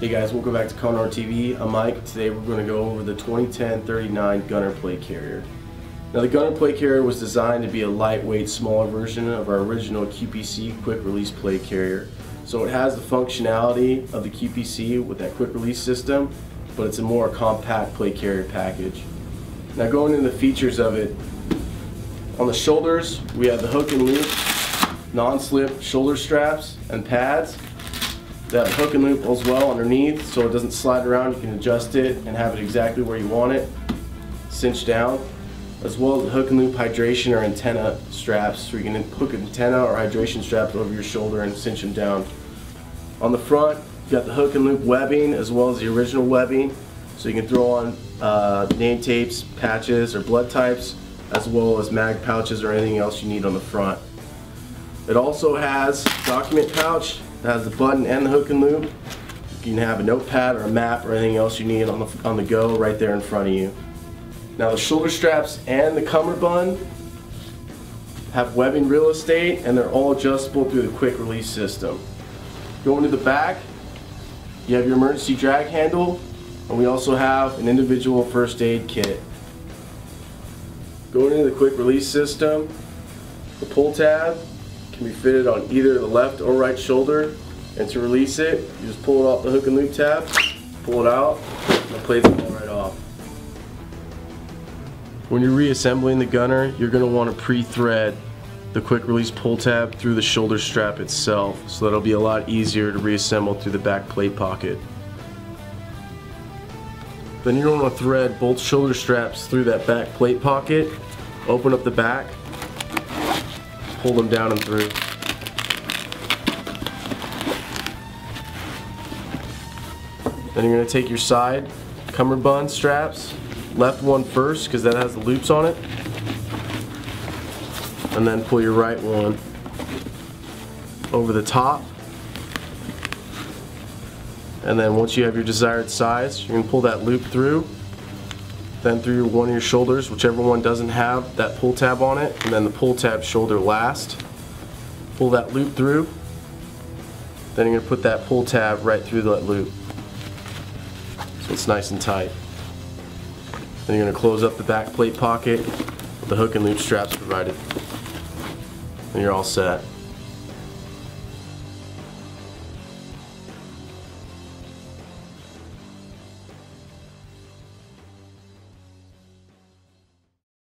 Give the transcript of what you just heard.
Hey guys, welcome back to Condor TV. I'm Mike. Today we're going to go over the 2010-39 Gunner plate carrier. Now the Gunner plate carrier was designed to be a lightweight, smaller version of our original QPC quick release plate carrier. So it has the functionality of the QPC with that quick release system, but it's a more compact plate carrier package. Now going into the features of it, on the shoulders we have the hook and loop, non-slip shoulder straps and pads that hook and loop as well underneath so it doesn't slide around. You can adjust it and have it exactly where you want it, cinch down, as well as the hook and loop hydration or antenna straps so you can hook an antenna or hydration straps over your shoulder and cinch them down. On the front, you got the hook and loop webbing as well as the original webbing so you can throw on uh, name tapes, patches, or blood types as well as mag pouches or anything else you need on the front. It also has document pouch it has the button and the hook and loop. You can have a notepad or a map or anything else you need on the, on the go right there in front of you. Now the shoulder straps and the cummerbund have webbing real estate and they're all adjustable through the quick release system. Going to the back, you have your emergency drag handle and we also have an individual first aid kit. Going into the quick release system, the pull tab can be fitted on either the left or right shoulder. And to release it, you just pull it off the hook and loop tab, pull it out, and the plates fall right off. When you're reassembling the gunner, you're going to want to pre-thread the quick release pull tab through the shoulder strap itself so that it'll be a lot easier to reassemble through the back plate pocket. Then you're going to thread both shoulder straps through that back plate pocket, open up the back, pull them down and through. Then you're going to take your side cummerbund straps, left one first because that has the loops on it, and then pull your right one over the top. And then once you have your desired size, you're going to pull that loop through then through one of your shoulders, whichever one doesn't have that pull tab on it, and then the pull tab shoulder last. Pull that loop through, then you're going to put that pull tab right through that loop. So it's nice and tight. Then you're going to close up the back plate pocket with the hook and loop straps provided. And you're all set.